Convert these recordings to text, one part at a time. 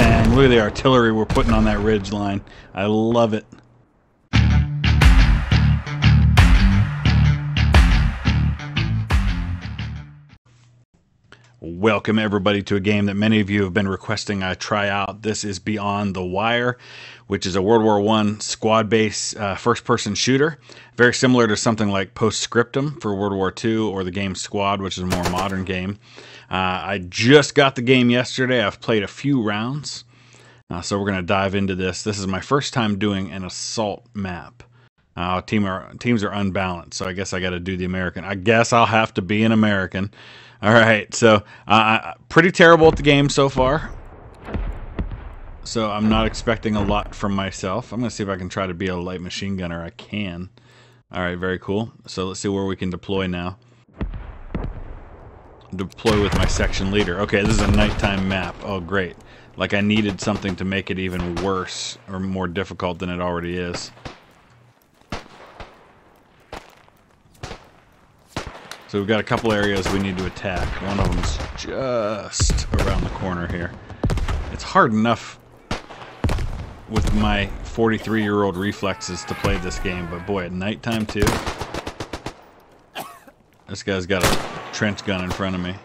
dang, look at the artillery we're putting on that ridge line. I love it. Welcome everybody to a game that many of you have been requesting I try out. This is Beyond the Wire, which is a World War One squad-based uh, first-person shooter, very similar to something like Postscriptum for World War II or the game Squad, which is a more modern game. Uh, I just got the game yesterday. I've played a few rounds, uh, so we're going to dive into this. This is my first time doing an assault map. Uh, team are, teams are unbalanced, so I guess I got to do the American. I guess I'll have to be an American. All right, so uh, pretty terrible at the game so far. So I'm not expecting a lot from myself. I'm going to see if I can try to be a light machine gunner. I can. All right, very cool. So let's see where we can deploy now. Deploy with my section leader. Okay, this is a nighttime map. Oh, great. Like I needed something to make it even worse or more difficult than it already is. So we've got a couple areas we need to attack. One of them's just around the corner here. It's hard enough with my 43-year-old reflexes to play this game, but boy, at nighttime too. This guy's got a trench gun in front of me.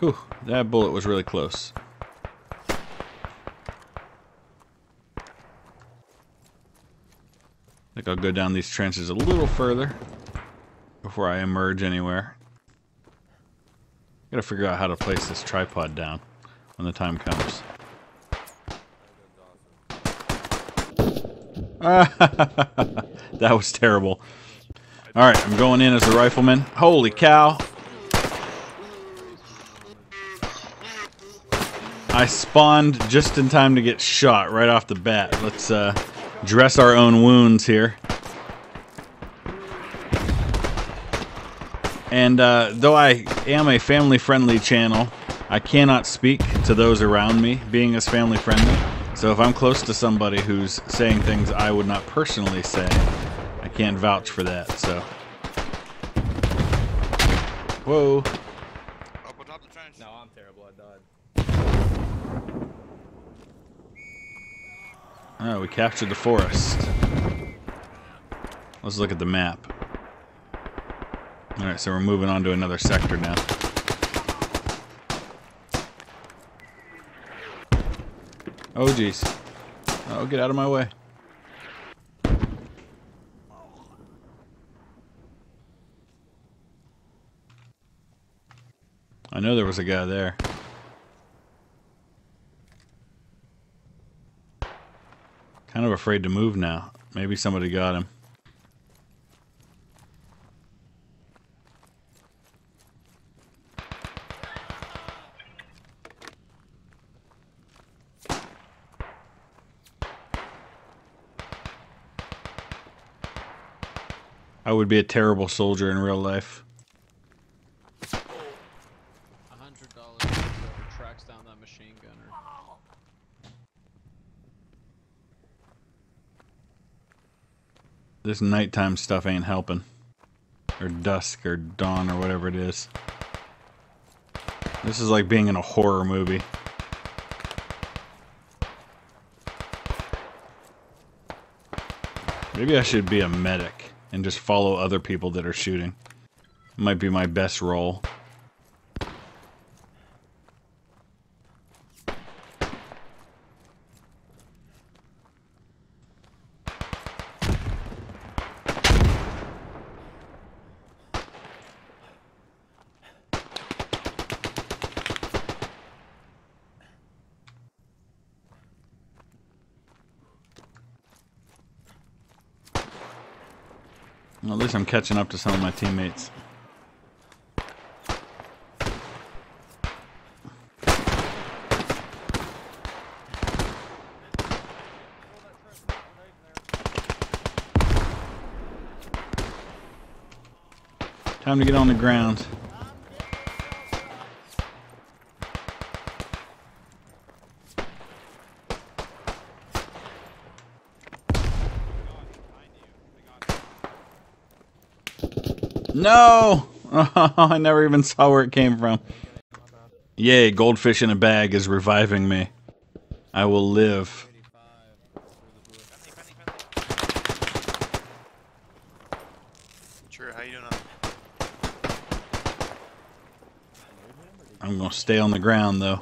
Whew, that bullet was really close. I think I'll go down these trenches a little further before I emerge anywhere. Gotta figure out how to place this tripod down when the time comes. that was terrible. Alright, I'm going in as a rifleman. Holy cow! I spawned just in time to get shot right off the bat. Let's uh, dress our own wounds here. And uh, though I am a family-friendly channel, I cannot speak to those around me being as family-friendly. So if I'm close to somebody who's saying things I would not personally say, I can't vouch for that, so. Whoa. No, I'm terrible. I died. Oh, we captured the forest. Let's look at the map. Alright, so we're moving on to another sector now. Oh, jeez. Oh, get out of my way. I know there was a guy there. Kind of afraid to move now. Maybe somebody got him. Would be a terrible soldier in real life. This nighttime stuff ain't helping. Or dusk or dawn or whatever it is. This is like being in a horror movie. Maybe I should be a medic and just follow other people that are shooting. Might be my best role. At least I'm catching up to some of my teammates. Time to get on the ground. No! Oh, I never even saw where it came from. Yay, goldfish in a bag is reviving me. I will live. Sure, how you doing? I'm gonna stay on the ground though.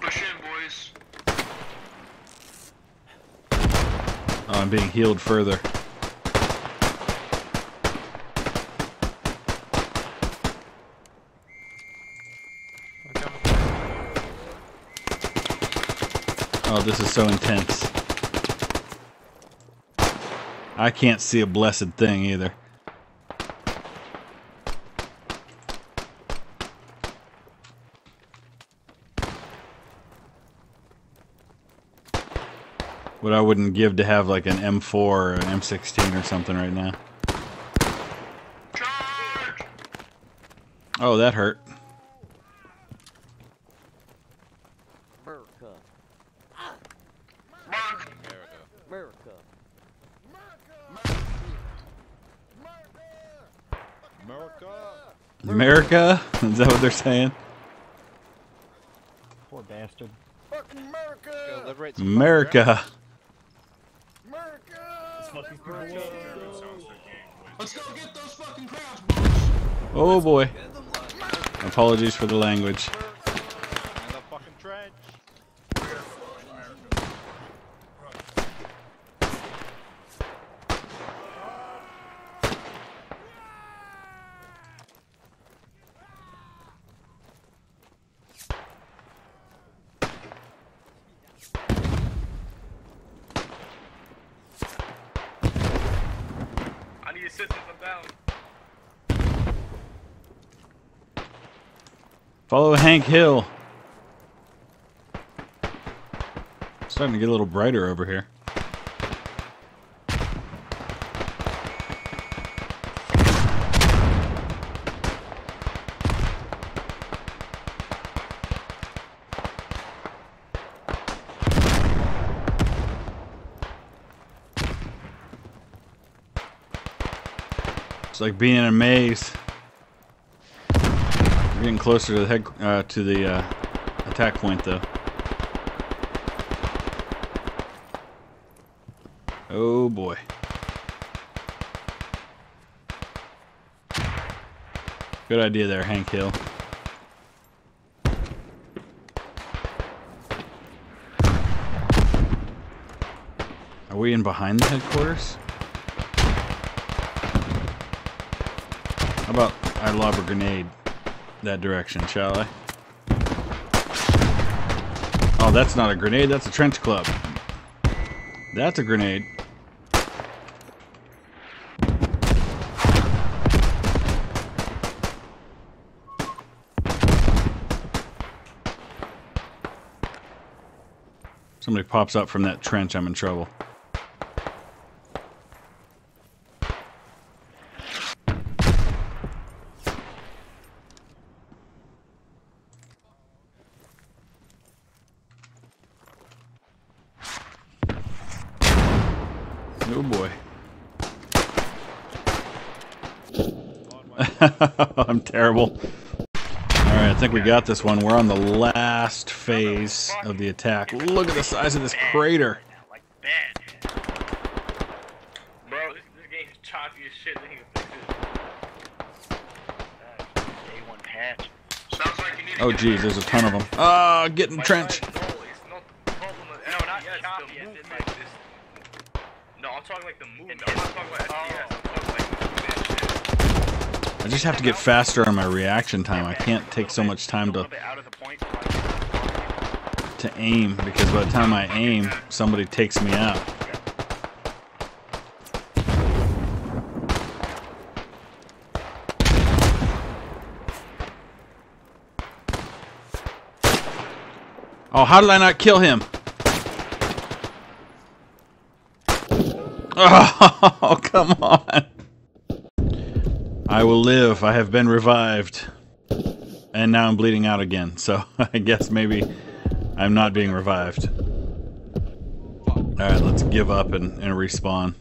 Push in, boys. Oh, I'm being healed further. Oh, this is so intense. I can't see a blessed thing either. What I wouldn't give to have like an M4 or an M16 or something right now. Charge! Oh, that hurt. America. Mark! America. America? Is that what they're saying? Poor bastard. Go liberate some America. Let's go get those fucking Krauts, boys! Oh boy. Apologies for the language. Hank Hill. Starting to get a little brighter over here. It's like being in a maze. We're getting closer to the head uh, to the uh, attack point, though. Oh boy. Good idea there, Hank Hill. Are we in behind the headquarters? How about I lob a grenade that direction, shall I? Oh, that's not a grenade, that's a trench club. That's a grenade. Somebody pops up from that trench, I'm in trouble. Oh boy. I'm terrible. Alright, I think we got this one. We're on the last phase of the attack. Look at the size of this crater. Like bad. Bro, this, this game's choppy as shit. They can fix it. A1 patch. Sounds like you need to Oh geez, there's a ton of them. Ah, get in the trench. Talking like the movement. I'm not talking about FPS. I'm talking like the movement shit. I just have to get faster on my reaction time. I can't take so much time to, little bit out of the point. to aim because by the time I aim, somebody takes me out. Oh, how did I not kill him? Oh, come on. I will live. I have been revived. And now I'm bleeding out again. So I guess maybe I'm not being revived. Alright, let's give up and, and respawn.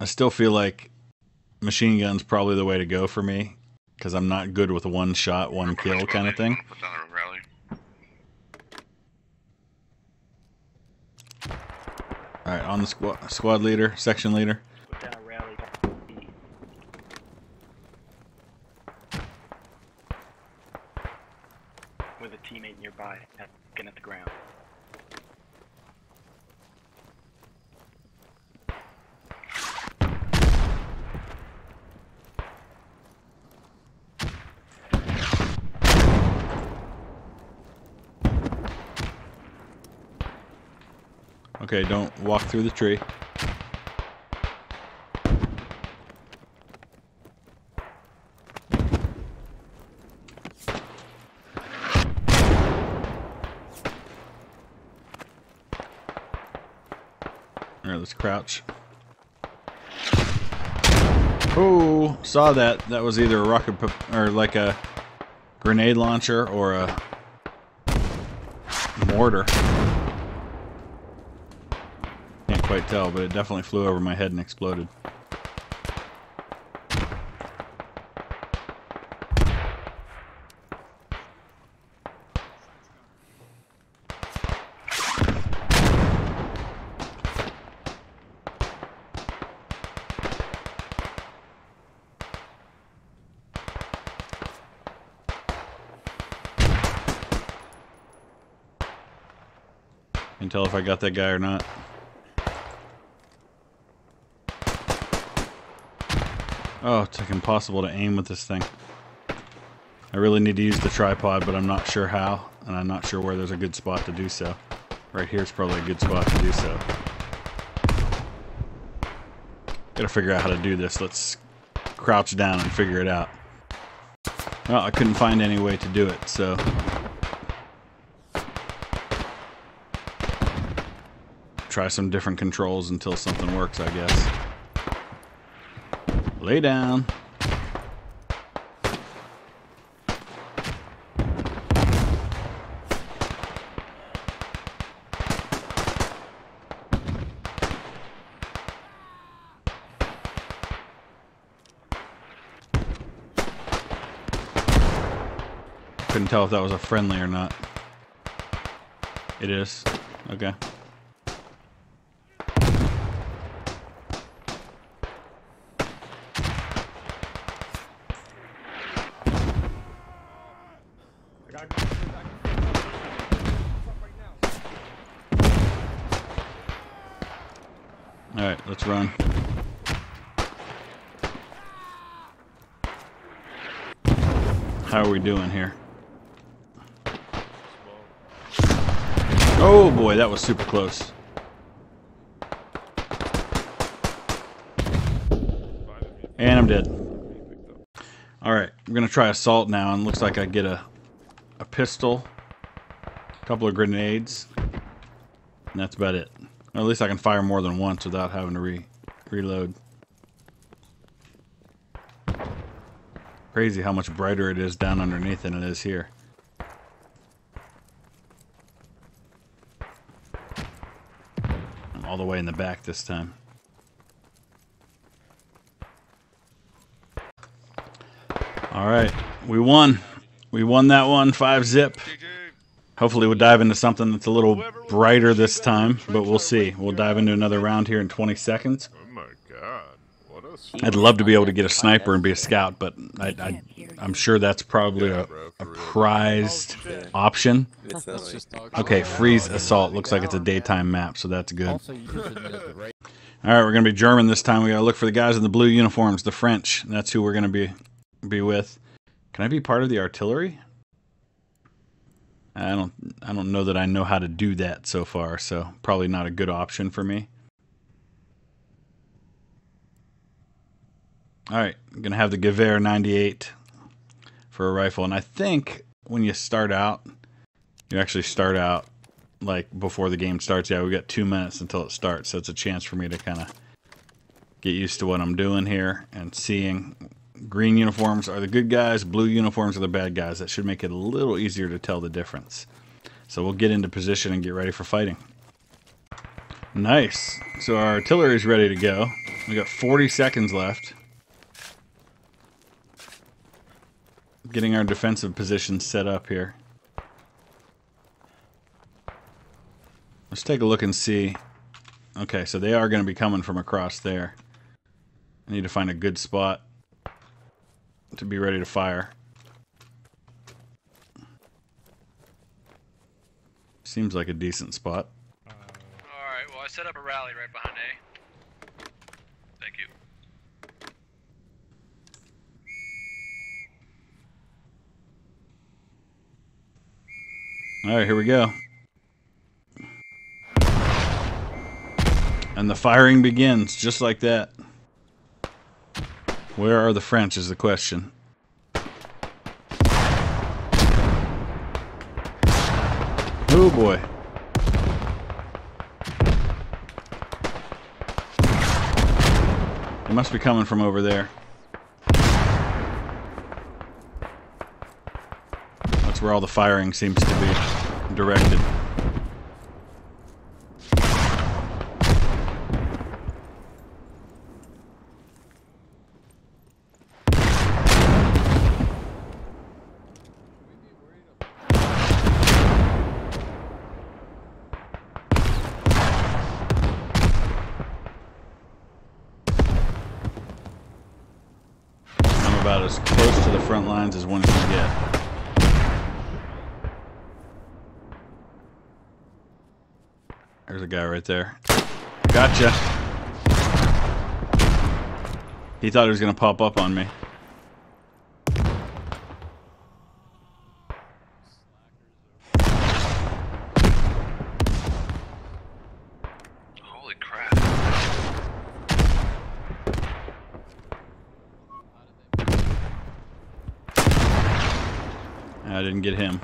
I still feel like machine gun's probably the way to go for me because I'm not good with one shot, one kill kind of thing. Put down the rally. All right, on the squad, squad leader, section leader. Put down a rally. With a teammate nearby, looking at the ground. Okay, don't walk through the tree. All right, let's crouch. Oh, saw that. That was either a rocket or like a grenade launcher or a mortar. Quite tell, but it definitely flew over my head and exploded. Tell if I got that guy or not. Oh, it's like impossible to aim with this thing. I really need to use the tripod, but I'm not sure how, and I'm not sure where there's a good spot to do so. Right here is probably a good spot to do so. Gotta figure out how to do this. Let's crouch down and figure it out. Well, I couldn't find any way to do it, so... Try some different controls until something works, I guess. Lay down. Couldn't tell if that was a friendly or not. It is. Okay. Alright, let's run. How are we doing here? Oh boy, that was super close. And I'm dead. Alright, I'm gonna try assault now, and looks like I get a a pistol, a couple of grenades, and that's about it. Or at least I can fire more than once without having to re reload. Crazy how much brighter it is down underneath than it is here. I'm all the way in the back this time. All right, we won. We won that one, five zip. Hopefully, we'll dive into something that's a little brighter this time, but we'll see. We'll dive into another round here in 20 seconds. Oh my god. What a I'd love to be able to get a sniper and be a scout, but I, I, I'm sure that's probably a, a prized oh, option. That's just dog Okay, Frise assault looks like it's a daytime map, so that's good. Also, you just admitted the right. All right, we're gonna be German this time. We gotta look for the guys in the blue uniforms, the French. That's who we're gonna be be with. Can I be part of the artillery? I don't I don't know that I know how to do that so far, so probably not a good option for me. All right, I'm gonna have the Gewehr 98 for a rifle, and I think when you start out, you actually start out like before the game starts. Yeah, we got two minutes until it starts, so it's a chance for me to kind of get used to what I'm doing here and seeing. Green uniforms are the good guys, blue uniforms are the bad guys. That should make it a little easier to tell the difference. So we'll get into position and get ready for fighting. Nice. So our artillery is ready to go. We got 40 seconds left. Getting our defensive position set up here. Let's take a look and see. Okay, so they are going to be coming from across there. I need to find a good spot to be ready to fire. Seems like a decent spot. Alright, well I set up a rally right behind A. Thank you. All right, here we go. And the firing begins just like that. Where are the French is the question. Oh boy. It must be coming from over there. That's where all the firing seems to be directed. I'm about as close to the front lines as one can get. There's a guy right there. Gotcha. He thought he was gonna pop up on me. Holy crap. I didn't get him.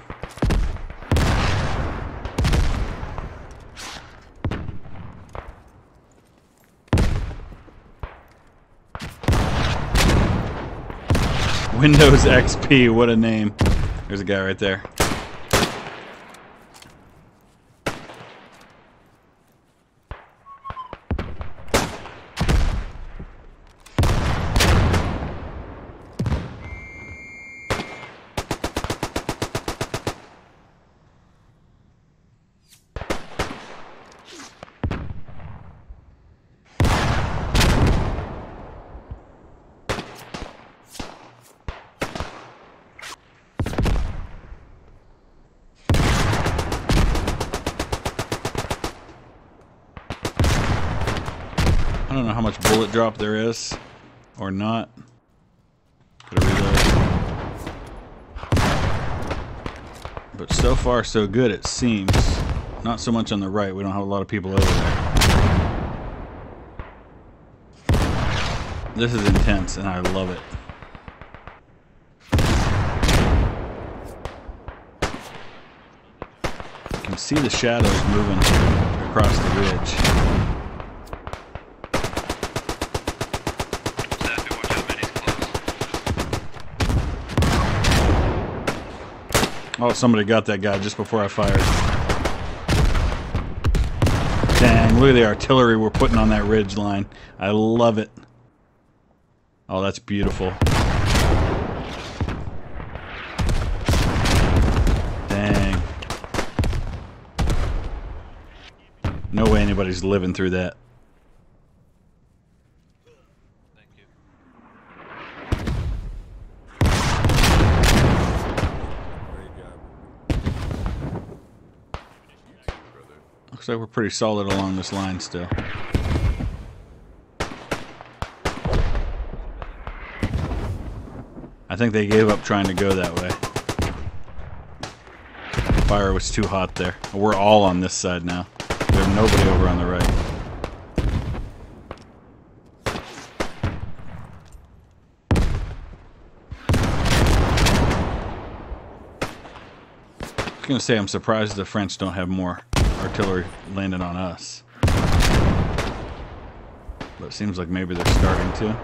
Windows XP, what a name. There's a guy right there. Bullet drop there is, or not. But so far, so good, it seems. Not so much on the right. We don't have a lot of people over there. This is intense, and I love it. You can see the shadows moving across the ridge. Staffy, watch out, Benny's close. Oh, somebody got that guy just before I fired. Dang, look at the artillery we're putting on that ridge line. I love it. Oh, that's beautiful. Dang. No way anybody's living through that. Like we're pretty solid along this line still. I think they gave up trying to go that way. Fire was too hot there. We're all on this side now. There's nobody over on the right. I was gonna say I'm surprised the French don't have more artillery landed on us. But it seems like maybe they're starting to.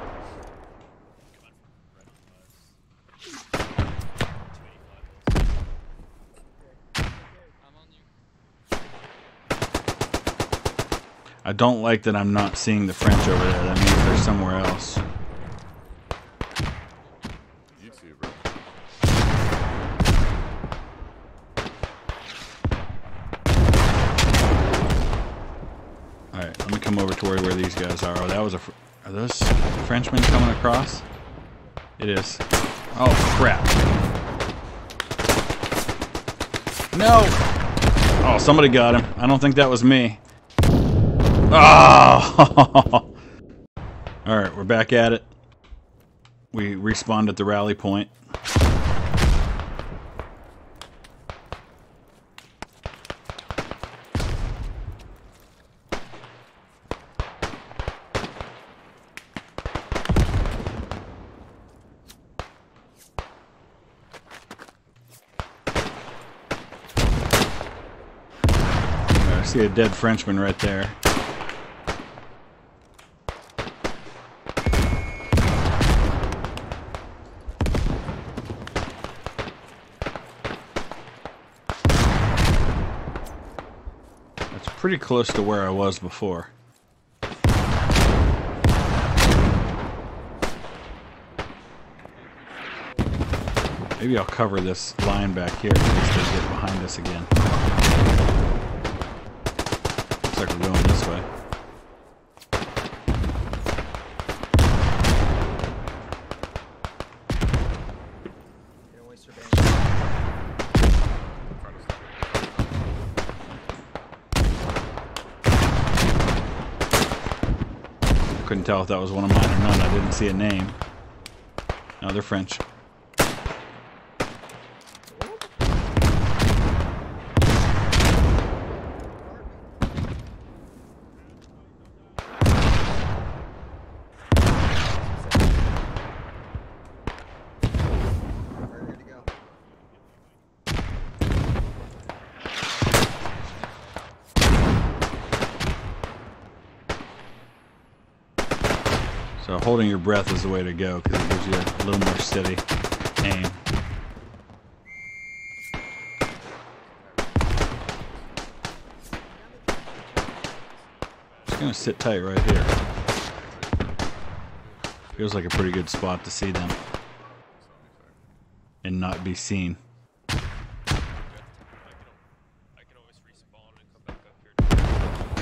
I don't like that I'm not seeing the French over there. That means they're somewhere else. YouTuber. All right, to where, these guys are. Oh, that was a. Are those Frenchmen coming across? It is. Oh crap! No! Oh, somebody got him. I don't think that was me. Oh! All right, we're back at it. We respawned at the rally point. A dead Frenchman right there. That's pretty close to where I was before. Maybe I'll cover this line back here in case they get behind us again. Looks like we're going this way. Couldn't tell if that was one of mine or not. I didn't see a name. No, they're French. Holding your breath is the way to go because it gives you a little more steady aim. Just gonna sit tight right here. Feels like a pretty good spot to see them and not be seen.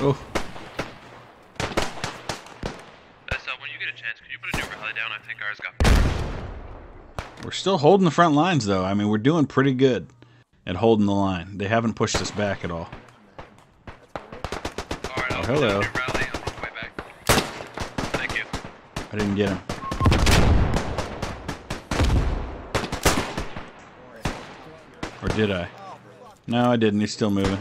Oh, Uh, so when you get a chance, could you put a new rally down? I think ours got. we're still holding the front lines though. I mean, we're doing pretty good at holding the line. They haven't pushed us back at all. Alright, Oh, hello. new rally on the way back. Thank you. I didn't get him. Or did I? No, I didn't. He's still moving.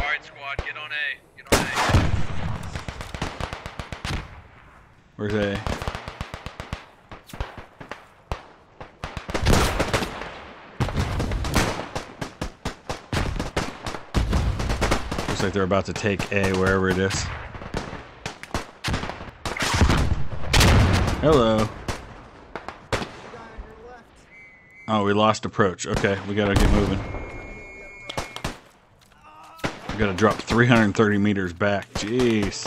Alright, squad, get on A. Get on A. Where's A? Looks like they're about to take A wherever it is. Hello. Oh, we lost approach. Okay, we gotta get moving. We gotta drop 330 meters back. Jeez.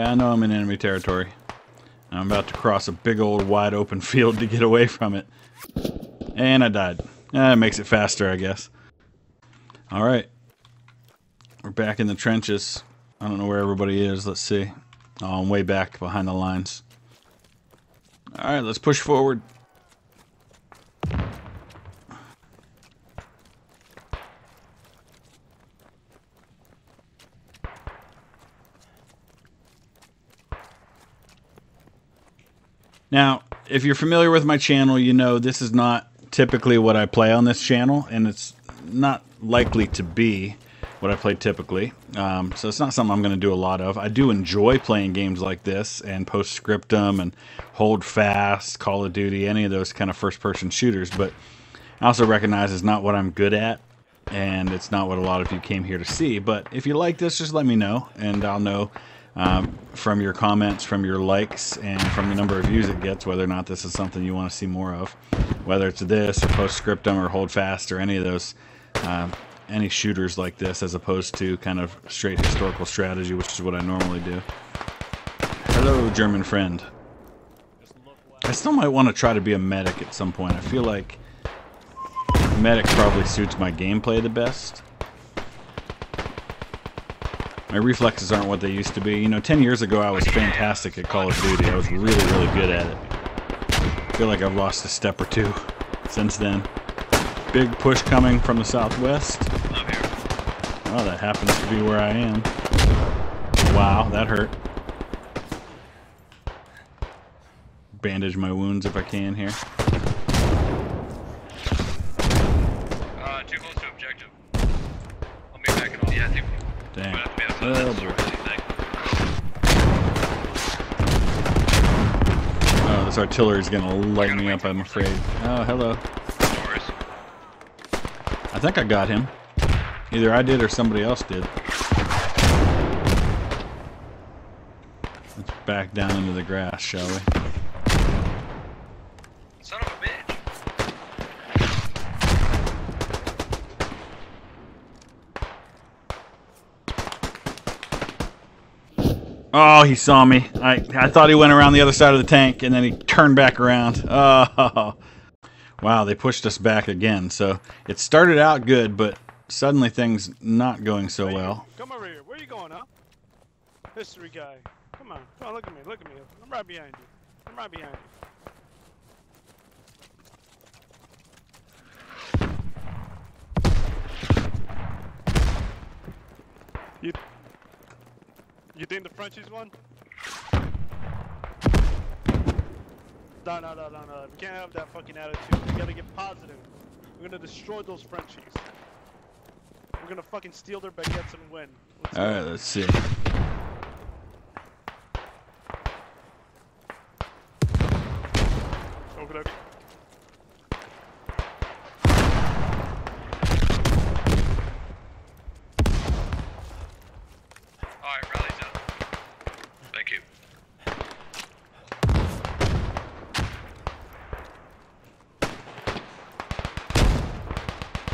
Yeah, I know I'm in enemy territory. I'm about to cross a big old wide open field to get away from it. And I died. That makes it faster, I guess. Alright. We're back in the trenches. I don't know where everybody is. Let's see. Oh, I'm way back behind the lines. Alright, let's push forward. Now, if you're familiar with my channel, you know this is not typically what I play on this channel, and it's not likely to be what I play typically. Um, so it's not something I'm going to do a lot of. I do enjoy playing games like this and Postscriptum and Hold Fast, Call of Duty, any of those kind of first-person shooters, but I also recognize it's not what I'm good at. and it's not what a lot of you came here to see. But if you like this, just let me know, and I'll know um, from your comments, from your likes, and from the number of views it gets whether or not this is something you want to see more of. Whether it's this or Postscriptum or Hold Fast or any of those, um, any shooters like this, as opposed to kind of straight historical strategy, which is what I normally do. Hello, German friend. I still might want to try to be a medic at some point. I feel like medic probably suits my gameplay the best. My reflexes aren't what they used to be. You know, 10 years ago I was fantastic at Call of Duty. I was really, really good at it. I feel like I've lost a step or two since then. Big push coming from the southwest. Oh, that happens to be where I am. Wow, that hurt. Bandage my wounds if I can here. Uh, too close to objective. I'll be back in all. Yeah, I think Dang. we'll have to be outside Oh, boy. store, I think. Oh, this artillery's gonna light me up, I'm afraid. Oh, hello. I think I got him. Either I did or somebody else did. Let's back down into the grass, shall we? Son of a bitch. Oh, he saw me. I, I thought he went around the other side of the tank, and then he turned back around. Oh, wow, they pushed us back again. So it started out good, but suddenly things not going so well. Come over here. Where you going, huh? History guy. Come on. Come on, look at me. Look at me. I'm right behind you. I'm right behind you. You, you think the Frenchies won? No, no, no, no, no. We can't have that fucking attitude. We gotta get positive. We're gonna destroy those Frenchies. We're gonna fucking steal their baguettes and win. Let's All go. right, let's see. Open up. Alright, rally's up. Thank you.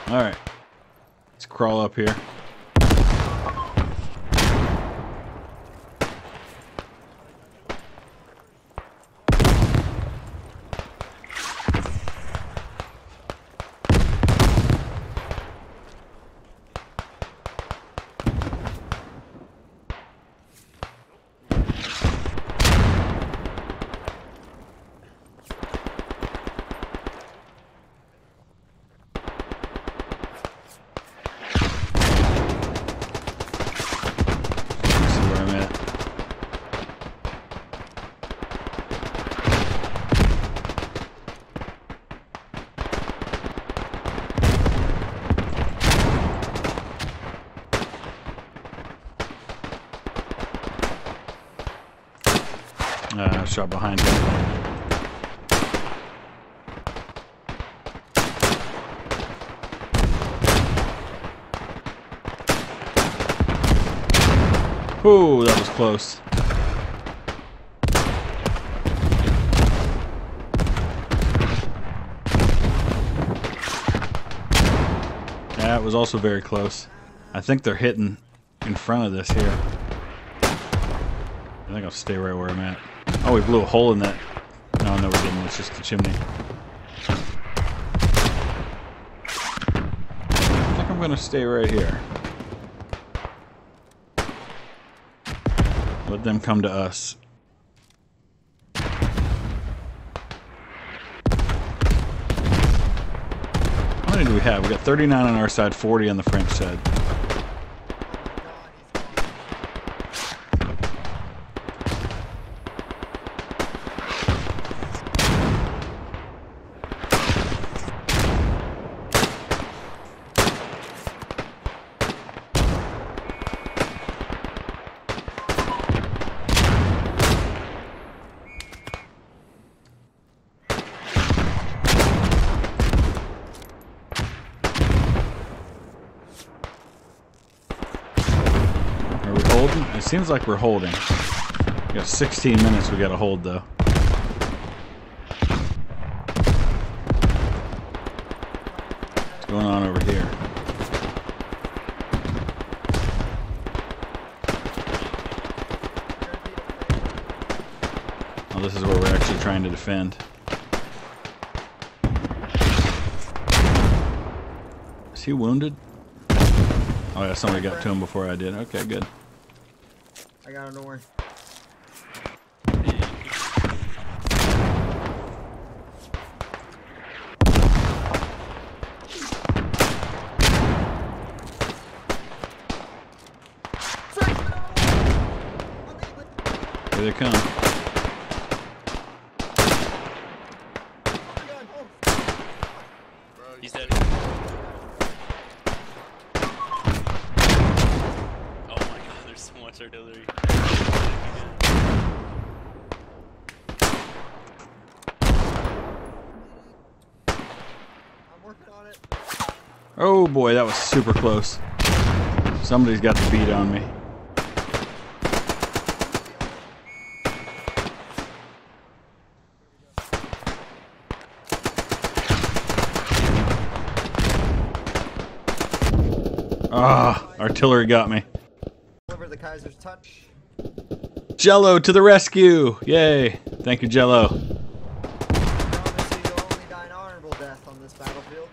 All right, let's crawl up here. Let's see where I'm at. Uh, shot behind him. Ooh, that was close. That was also very close. I think they're hitting in front of this here. I think I'll stay right where I'm at. Oh, we blew a hole in that. No, no, we didn't. It's just the chimney. I think I'm gonna stay right here. Let them come to us. How many do we have? We got 39 on our side, 40 on the French side. Seems like we're holding. We got 16 minutes we gotta hold though. What's going on over here? Oh, this is where we're actually trying to defend. Is he wounded? Oh yeah, somebody got to him before I did. Okay, good. I got him, don't worry. Here they come. He's dead. Oh my god, there's so much artillery. I'm working on it. Oh boy, that was super close. Somebody's got the beat on me. Ah, artillery got me. Deliver the Kaiser's touch. Jello to the rescue! Yay! Thank you, Jello. Promise you you'll only die an honorable death on this battlefield.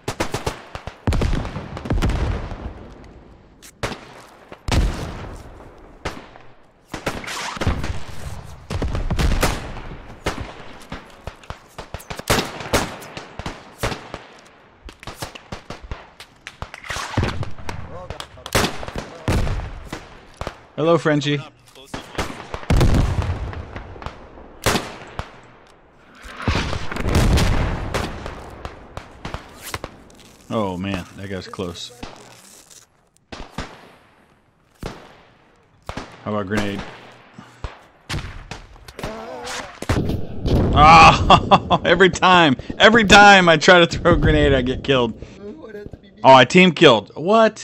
Oh, God. Hello, Frenchie. Oh man, that guy's close. How about grenade? Ah! every time, every time I try to throw a grenade, I get killed. Oh, I team killed. What?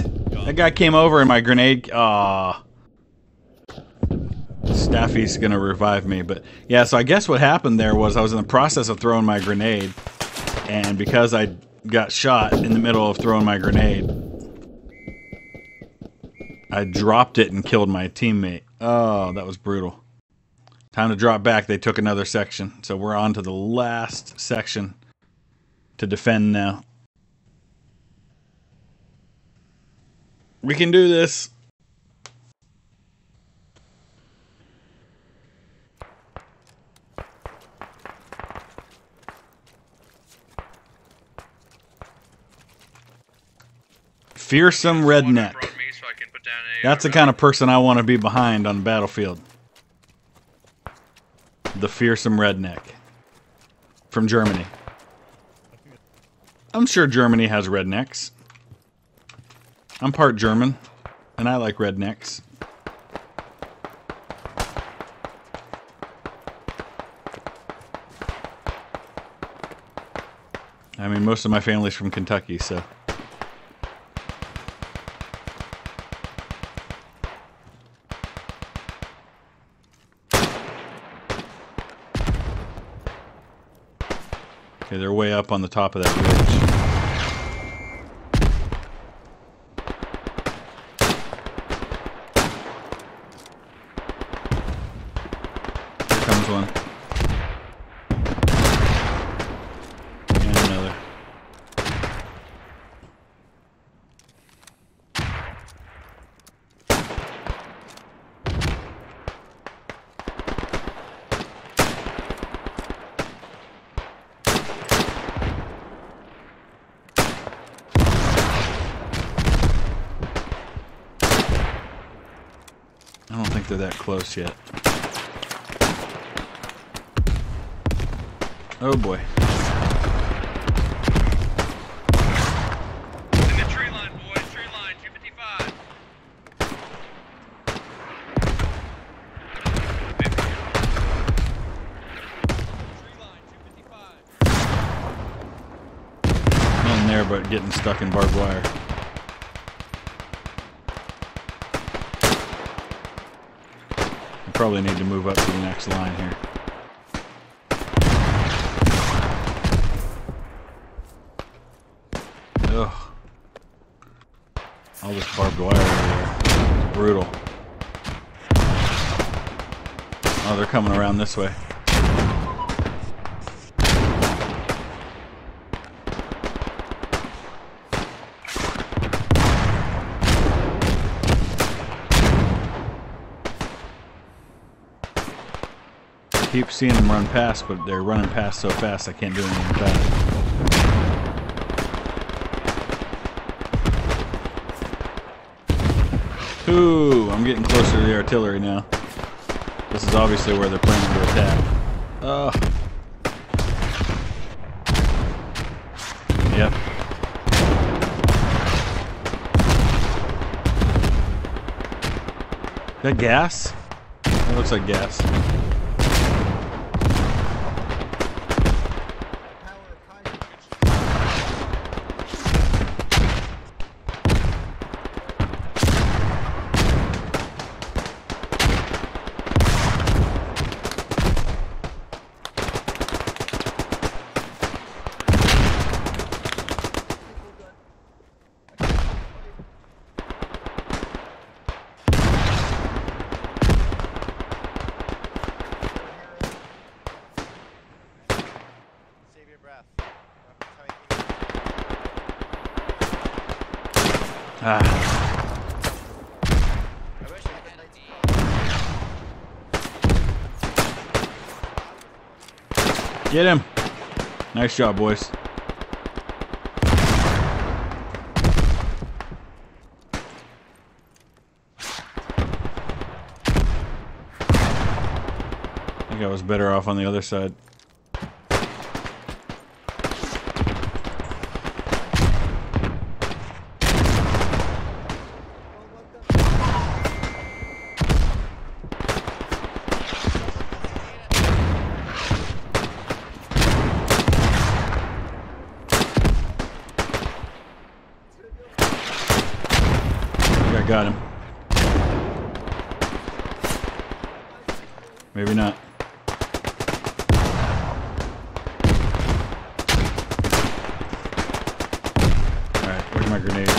That guy came over and my grenade. Ah. Staffy's gonna revive me, but yeah. So I guess what happened there was I was in the process of throwing my grenade, and because I got shot in the middle of throwing my grenade, I dropped it and killed my teammate. Oh, that was brutal. Time to drop back. They took another section, so we're on to the last section to defend now. We can do this. Fearsome redneck. So I can put down a, That's the uh, kind of person I want to be behind on the battlefield. The fearsome redneck from Germany. I'm sure Germany has rednecks. I'm part German, and I like rednecks. I mean, most of my family's from Kentucky, so. Okay, they're way up on the top of that ridge. Here comes one. And another. I don't think they're that close yet. Oh boy. In the tree line, boys. Tree line, 255. Tree line, 255. Not in there, but getting stuck in barbed wire. I probably need to move up to the next line here. Ugh. All this barbed wire over there. Brutal. Oh, they're coming around this way. Keep seeing them run past, but they're running past so fast I can't do anything about it. Ooh, I'm getting closer to the artillery now. This is obviously where they're planning to attack. Oh. Yep. That gas? That looks like gas. Breath. Ah. Get him. Nice job, boys. I think I was better off on the other side. I think I got him. Maybe not. Alright, where's my grenade?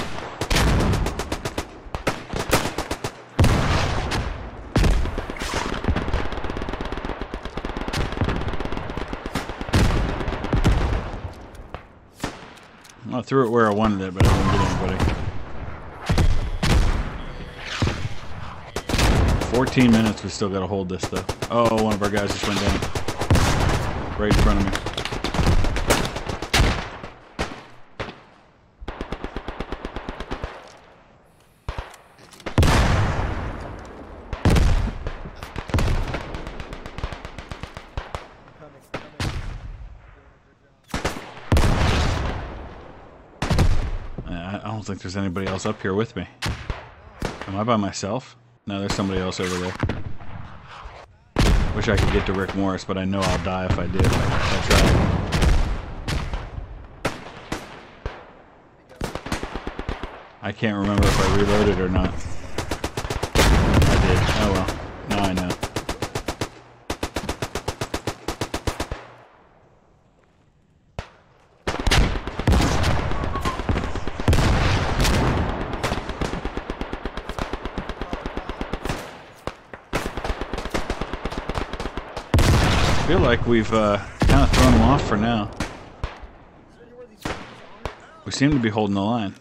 I threw it I wanted it, but I didn't get anybody. 14 minutes, we still gotta hold this though. Oh, one of our guys just went down. Right in front of me. Think there's anybody else up here with me. Am I by myself? No, there's somebody else over there. Wish I could get to Rick Morris, but I know I'll die if I did. I. I can't remember if I reloaded or not. I did. Oh well. Now I know. I feel like we've uh, kind of thrown them off for now. We seem to be holding the line.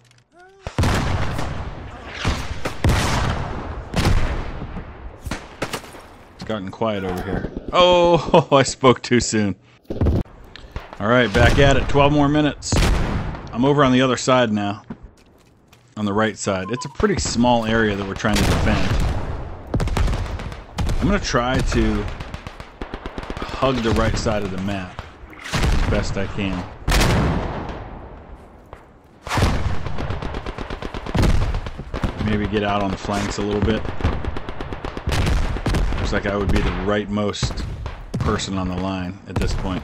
It's gotten quiet over here. Oh, I spoke too soon. All right, back at it. 12 more minutes. I'm over on the other side now. On the right side. It's a pretty small area that we're trying to defend. I'm going to try to hug the right side of the map as best I can. Maybe get out on the flanks a little bit. Looks like I would be the rightmost person on the line at this point.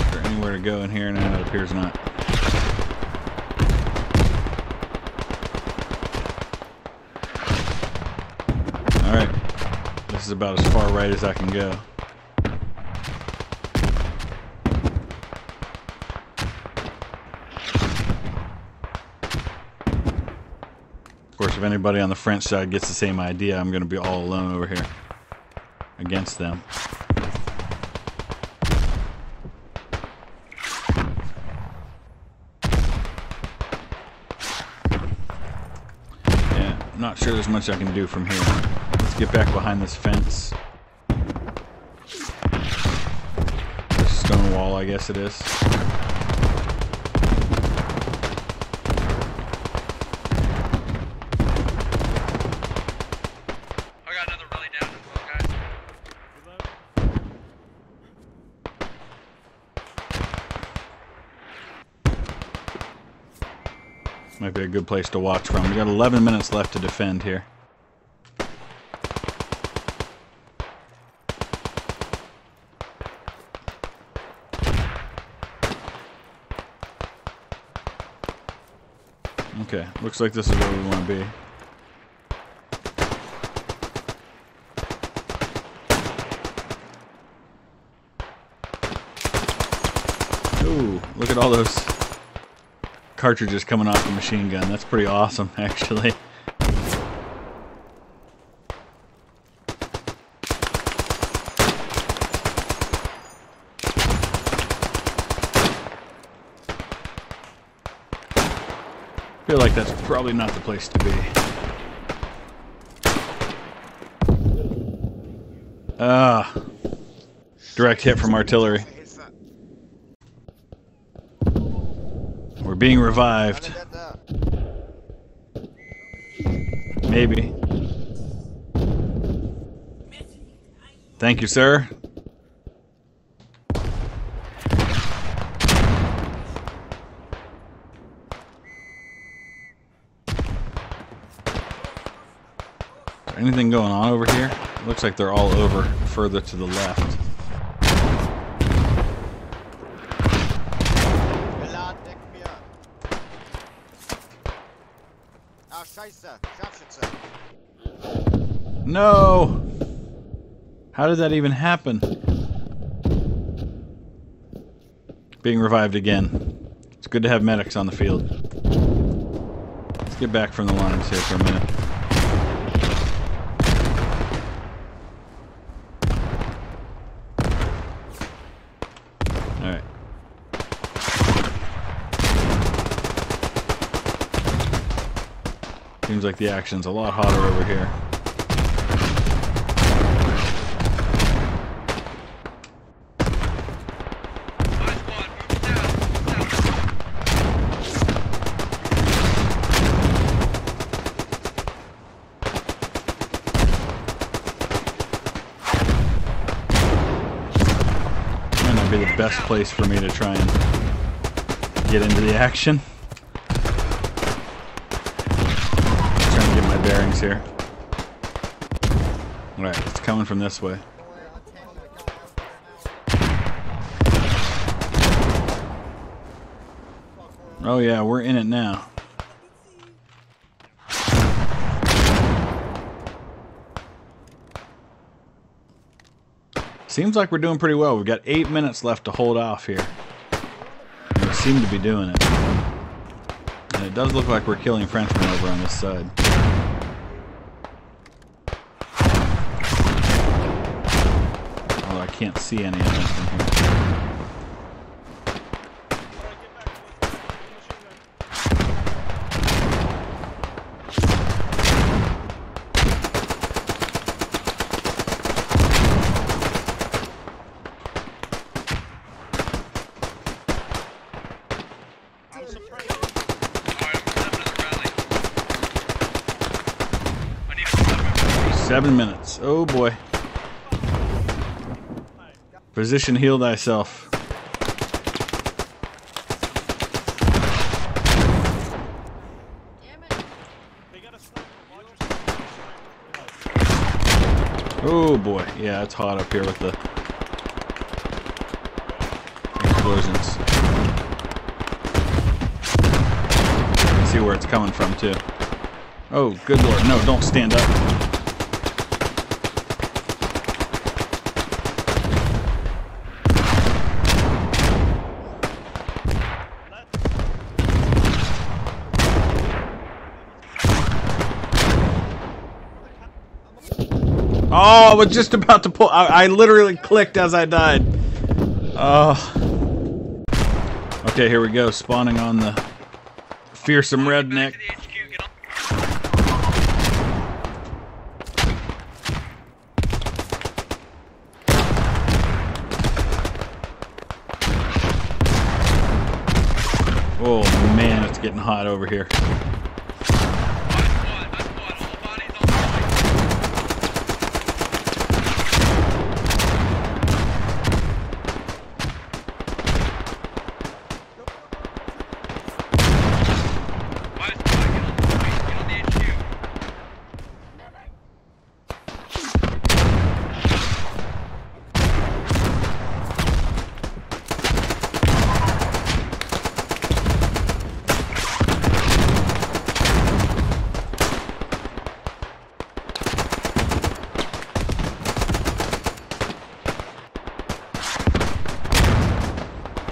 Is there anywhere to go in here? No, it appears not. Alright. This is about as far right as I can go. Of course, if anybody on the French side gets the same idea, I'm going to be all alone over here against them. Yeah, not sure there's much I can do from here. Let's get back behind this fence. This stone wall, I guess it is. I got another rally down as well, guys. Might be a good place to watch from. We got 11 minutes left to defend here. Okay, looks like this is where we want to be. Ooh, look at all those cartridges coming off the machine gun. That's pretty awesome, actually. Like that's probably not the place to be. Ah. Direct hit from artillery. We're being revived. Maybe. Thank you, sir. Anything going on over here? looks like they're all over further to the left. Beladen deckt mir. Ah. No! How did that even happen? Being revived again. It's good to have medics on the field. Let's get back from the lines here for a minute. Alright. Seems like the action's a lot hotter over here. Might not be the best place for me to try and get into the action. trying to get my bearings here. Alright, it's coming from this way. Oh yeah, we're in it now. Seems like we're doing pretty well. We've got eight minutes left to hold off here. We seem to be doing it. And it does look like we're killing Frenchmen over on this side. Although I can't see any of them from here. I'm surprised. Alright, I'm stepping in the rally. I need a weapon. Seven minutes. Oh boy. Position heal thyself. Oh boy. Yeah, it's hot up here with the explosions. See where it's coming from too. Oh, good lord. No, don't stand up. Oh, I was just about to pull. I, I literally clicked as I died. Oh. Okay, here we go. Spawning on the fearsome redneck. Oh man, it's getting hot over here.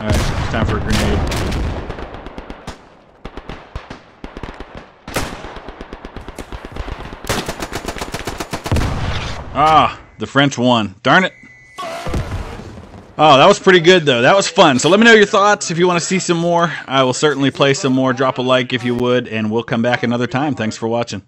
Alright, it's time for a grenade. Ah, the French won. Darn it. Oh, that was pretty good, though. That was fun. So let me know your thoughts. If you want to see some more, I will certainly play some more. Drop a like if you would, and we'll come back another time. Thanks for watching.